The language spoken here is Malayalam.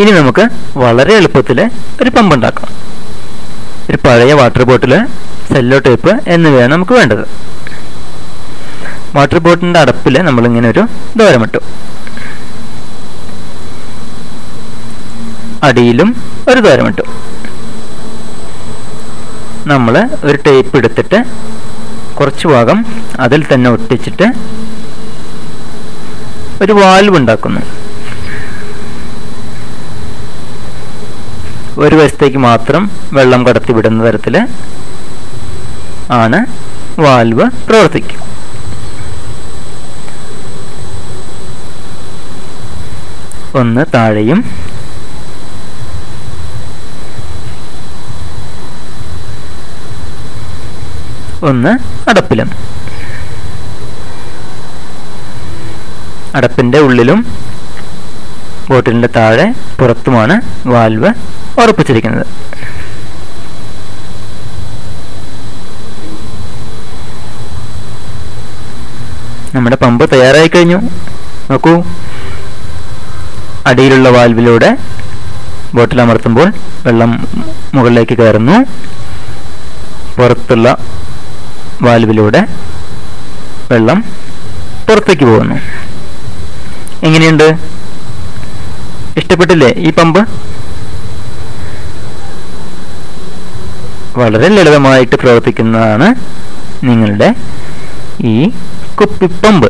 ഇനി നമുക്ക് വളരെ എളുപ്പത്തിൽ ഒരു പമ്പ് ഉണ്ടാക്കാം. ഒരു പഴയ വാട്ടർ ബോട്ടിൽ സെല്ലോ ടേപ്പ് എന്നിവയാണ് നമുക്ക് വേണ്ടത്. വാട്ടർ ബോട്ടിന്റെ അടപ്പിൽ നമ്മളിങ്ങനെ ഒരു ദ്വാരമിട്ടു അടിയിലും ഒരു ദ്വാരമിട്ടു നമ്മൾ ഒരു ടേപ്പ് എടുത്തിട്ട് കുറച്ച് ഭാഗം അതിൽ തന്നെ ഒട്ടിച്ചിട്ട് ഒരു വാൽവ് ഉണ്ടാക്കുന്നു. ഒരു വശത്തേക്ക് മാത്രം വെള്ളം കടത്തിവിടുന്ന തരത്തിൽ ആണ് വാൽവ് പ്രവർത്തിക്കുക ഒന്ന് താഴെയും ഒന്ന് അടപ്പിലും. അടപ്പിന്റെ ഉള്ളിലും ബോട്ടിലിന്റെ താഴെ പുറത്തുമാണ് വാൽവ് ഉറപ്പിച്ചിരിക്കുന്നത്. നമ്മുടെ പമ്പ് തയ്യാറായി കഴിഞ്ഞു നോക്കൂ. അടിയിലുള്ള വാൽവിലൂടെ ബോട്ടിൽ അമർത്തുമ്പോൾ വെള്ളം മുകളിലേക്ക് കയറുന്നു. പുറത്തുള്ള വാൽവിലൂടെ വെള്ളം പുറത്തേക്ക് പോകുന്നു. എങ്ങനെയുണ്ട്? ഇഷ്ടപ്പെട്ടില്ലേ ഈ പമ്പ്? വളരെ ലളിതമായിട്ട് പ്രവർത്തിക്കുന്നതാണ് നിങ്ങളുടെ ഈ കുപ്പിപ്പമ്പ്